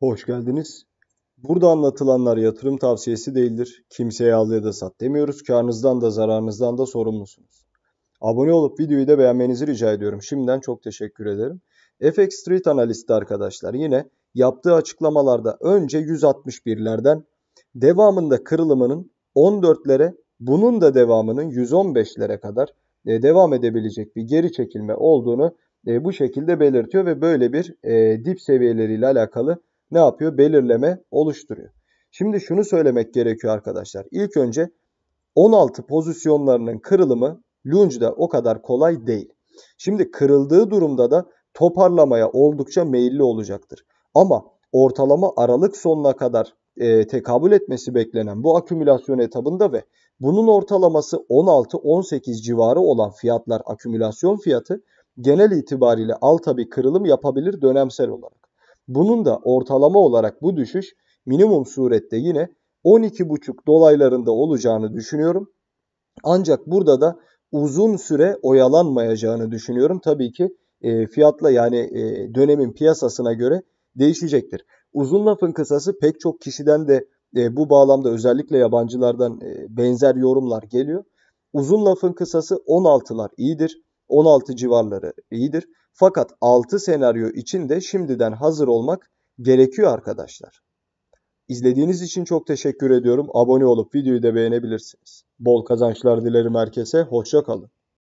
Hoş geldiniz. Burada anlatılanlar yatırım tavsiyesi değildir. Kimseye al ya da sat demiyoruz. Karnınızdan da zararınızdan da sorumlusunuz. Abone olup videoyu da beğenmenizi rica ediyorum. Şimdiden çok teşekkür ederim. FX Street analisti arkadaşlar yine yaptığı açıklamalarda önce 161'lerden devamında kırılımının 14'lere bunun da devamının 115'lere kadar e, devam edebilecek bir geri çekilme olduğunu e, bu şekilde belirtiyor ve böyle bir e, dip seviyeleriyle alakalı ne yapıyor? Belirleme oluşturuyor. Şimdi şunu söylemek gerekiyor arkadaşlar. İlk önce 16 pozisyonlarının kırılımı Lunge'da o kadar kolay değil. Şimdi kırıldığı durumda da toparlamaya oldukça meyilli olacaktır. Ama ortalama Aralık sonuna kadar e, tekabül etmesi beklenen bu akümülasyon etabında ve bunun ortalaması 16-18 civarı olan fiyatlar akümülasyon fiyatı genel itibariyle alta bir kırılım yapabilir dönemsel olarak. Bunun da ortalama olarak bu düşüş minimum surette yine 12,5 dolaylarında olacağını düşünüyorum. Ancak burada da uzun süre oyalanmayacağını düşünüyorum. Tabii ki e, fiyatla yani e, dönemin piyasasına göre değişecektir. Uzun lafın kısası pek çok kişiden de e, bu bağlamda özellikle yabancılardan e, benzer yorumlar geliyor. Uzun lafın kısası 16'lar iyidir. 16 civarları iyidir. Fakat 6 senaryo için de şimdiden hazır olmak gerekiyor arkadaşlar. İzlediğiniz için çok teşekkür ediyorum. Abone olup videoyu da beğenebilirsiniz. Bol kazançlar dilerim herkese. Hoşça kalın.